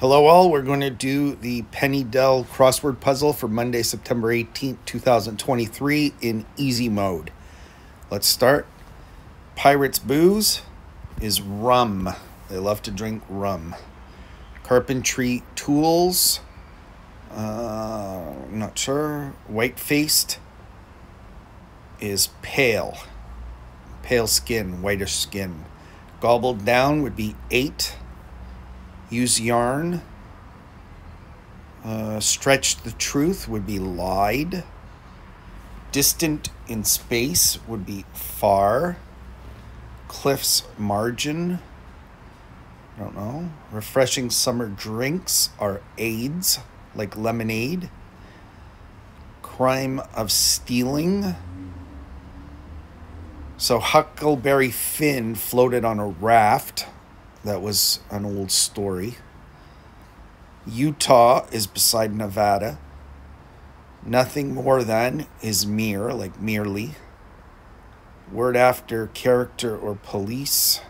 Hello, all. We're going to do the Penny Dell crossword puzzle for Monday, September 18th, 2023 in easy mode. Let's start. Pirates Booze is rum. They love to drink rum. Carpentry Tools, uh, not sure. White Faced is pale. Pale skin, whitish skin. Gobbled down would be ate use yarn. Uh, stretch the truth would be lied. Distant in space would be far. Cliff's margin. I don't know. Refreshing summer drinks are aids, like lemonade. Crime of stealing. So Huckleberry Finn floated on a raft that was an old story. Utah is beside Nevada. Nothing more than is mere, like merely. Word after character or police.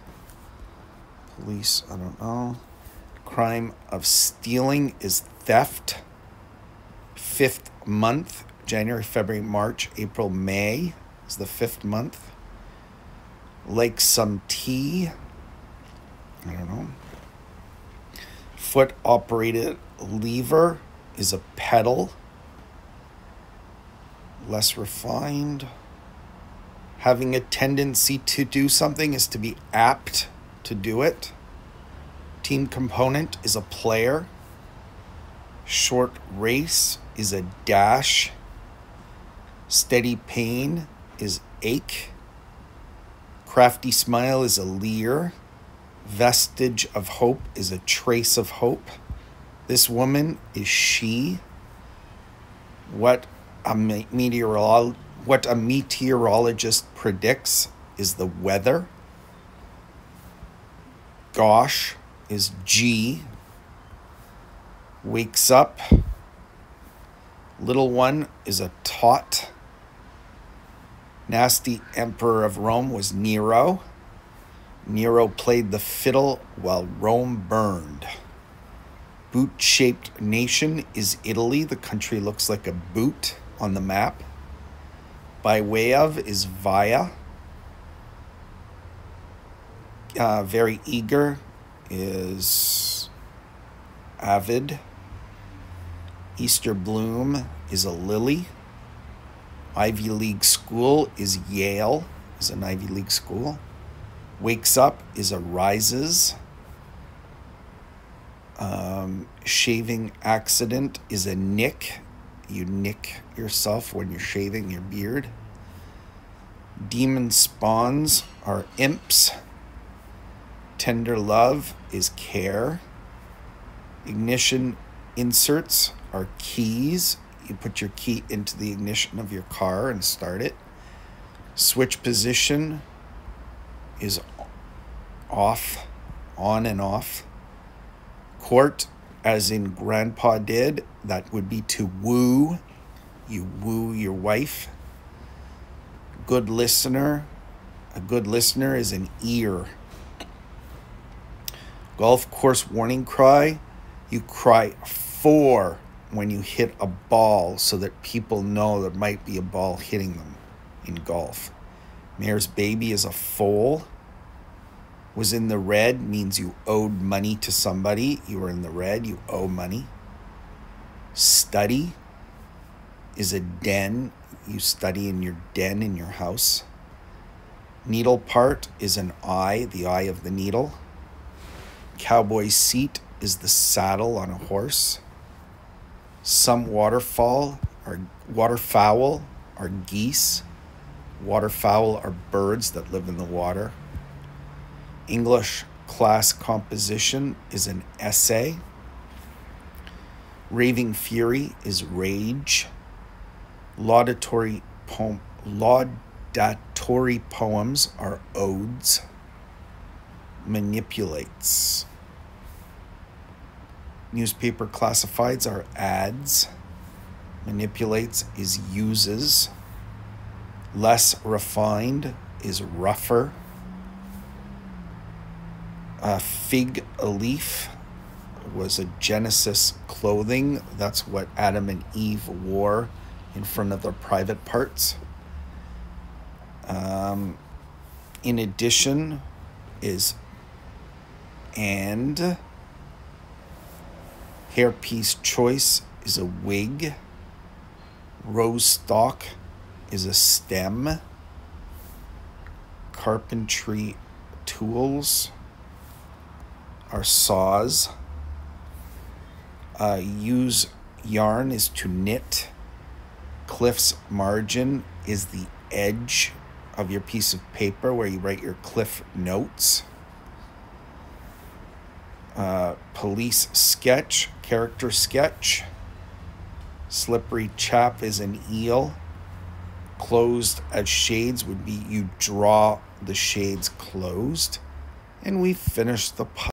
Police, I don't know. Crime of stealing is theft. Fifth month, January, February, March, April, May is the fifth month. Like some tea. I don't know. Foot operated lever is a pedal. Less refined. Having a tendency to do something is to be apt to do it. Team component is a player. Short race is a dash. Steady pain is ache. Crafty smile is a leer vestige of hope is a trace of hope. This woman is she. What a meteorologist what a meteorologist predicts is the weather. Gosh is G. Wakes up. Little one is a tot. Nasty emperor of Rome was Nero. Nero played the fiddle while Rome burned. Boot shaped nation is Italy. The country looks like a boot on the map. By way of is via. Uh, very eager is avid. Easter bloom is a lily. Ivy League school is Yale, is an Ivy League school. Wakes up is arises. Um, shaving accident is a nick. You nick yourself when you're shaving your beard. Demon spawns are imps. Tender love is care. Ignition inserts are keys. You put your key into the ignition of your car and start it. Switch position is off, on and off. Court, as in grandpa did, that would be to woo. You woo your wife. Good listener. A good listener is an ear. Golf course warning cry. You cry fore when you hit a ball so that people know there might be a ball hitting them in golf. Mayor's baby is a foal was in the red means you owed money to somebody. You were in the red, you owe money. Study is a den. You study in your den in your house. Needle part is an eye, the eye of the needle. Cowboy seat is the saddle on a horse. Some waterfall are waterfowl are geese. Waterfowl are birds that live in the water. English class composition is an essay. Raving Fury is rage. Laudatory, poem, laudatory poems are odes. Manipulates. Newspaper classifieds are ads. Manipulates is uses. Less refined is rougher a fig leaf was a Genesis clothing. That's what Adam and Eve wore in front of their private parts. Um, in addition, is and hairpiece choice is a wig. Rose stalk is a stem. Carpentry tools are saws. Uh, use yarn is to knit. Cliff's margin is the edge of your piece of paper where you write your cliff notes. Uh, police sketch, character sketch. Slippery chap is an eel. Closed as shades would be you draw the shades closed. And we finish the